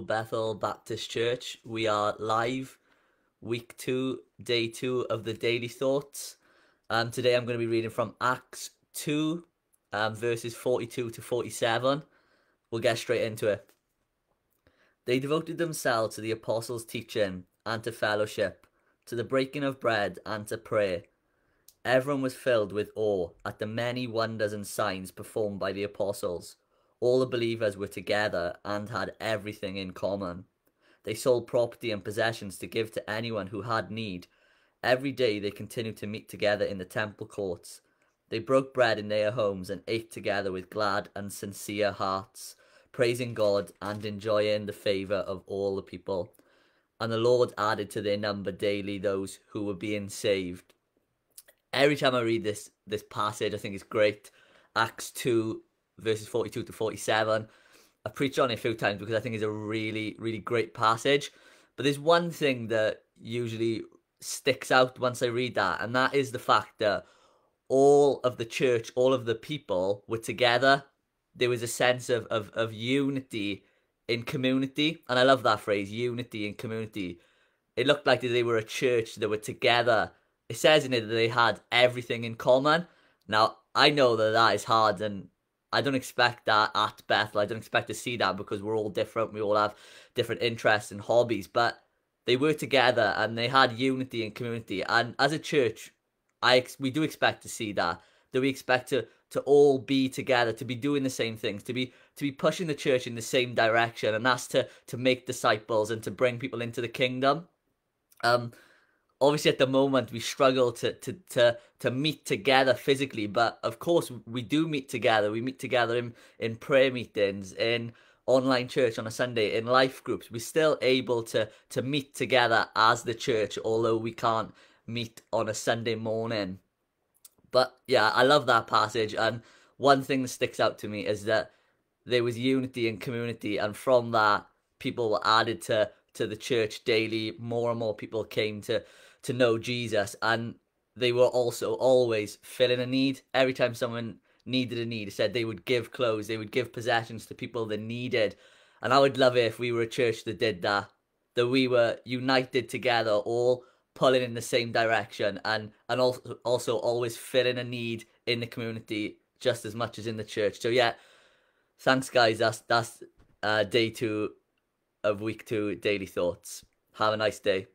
Bethel Baptist Church. We are live, week two, day two of the Daily Thoughts. Um, today I'm going to be reading from Acts 2, um, verses 42 to 47. We'll get straight into it. They devoted themselves to the apostles' teaching and to fellowship, to the breaking of bread and to prayer. Everyone was filled with awe at the many wonders and signs performed by the apostles. All the believers were together and had everything in common. They sold property and possessions to give to anyone who had need. Every day they continued to meet together in the temple courts. They broke bread in their homes and ate together with glad and sincere hearts, praising God and enjoying the favour of all the people. And the Lord added to their number daily those who were being saved. Every time I read this this passage, I think it's great. Acts 2 verses 42 to 47. I preached on it a few times because I think it's a really, really great passage. But there's one thing that usually sticks out once I read that, and that is the fact that all of the church, all of the people were together. There was a sense of, of, of unity in community. And I love that phrase, unity in community. It looked like they were a church that were together. It says in it that they had everything in common. Now, I know that that is hard and I don't expect that at Bethel. I don't expect to see that because we're all different. We all have different interests and hobbies, but they were together and they had unity and community. And as a church, I we do expect to see that. That we expect to to all be together, to be doing the same things, to be to be pushing the church in the same direction, and that's to to make disciples and to bring people into the kingdom. Um, obviously at the moment we struggle to to to to meet together physically but of course we do meet together. We meet together in in prayer meetings in online church on a sunday in life groups. We're still able to to meet together as the church although we can't meet on a sunday morning. But yeah i love that passage and one thing that sticks out to me is that there was unity and community and from that people were added to to the church daily more and more people came to to know Jesus, and they were also always filling a need. Every time someone needed a need, said they would give clothes, they would give possessions to people that needed. And I would love it if we were a church that did that, that we were united together, all pulling in the same direction, and and also also always filling a need in the community just as much as in the church. So yeah, thanks guys. That's that's uh, day two of week two daily thoughts. Have a nice day.